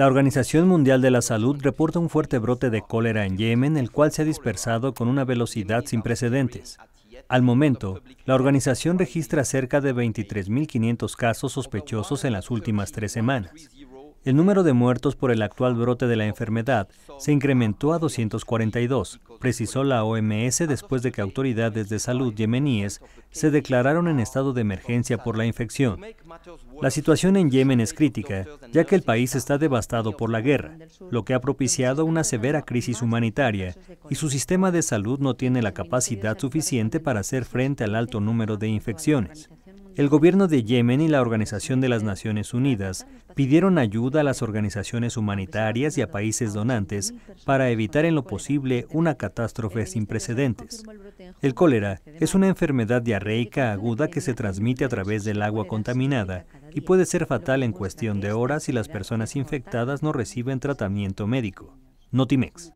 La Organización Mundial de la Salud reporta un fuerte brote de cólera en Yemen, el cual se ha dispersado con una velocidad sin precedentes. Al momento, la organización registra cerca de 23.500 casos sospechosos en las últimas tres semanas. El número de muertos por el actual brote de la enfermedad se incrementó a 242, precisó la OMS después de que autoridades de salud yemeníes se declararon en estado de emergencia por la infección. La situación en Yemen es crítica, ya que el país está devastado por la guerra, lo que ha propiciado una severa crisis humanitaria y su sistema de salud no tiene la capacidad suficiente para hacer frente al alto número de infecciones. El gobierno de Yemen y la Organización de las Naciones Unidas pidieron ayuda a las organizaciones humanitarias y a países donantes para evitar en lo posible una catástrofe sin precedentes. El cólera es una enfermedad diarreica aguda que se transmite a través del agua contaminada y puede ser fatal en cuestión de horas si las personas infectadas no reciben tratamiento médico. Notimex.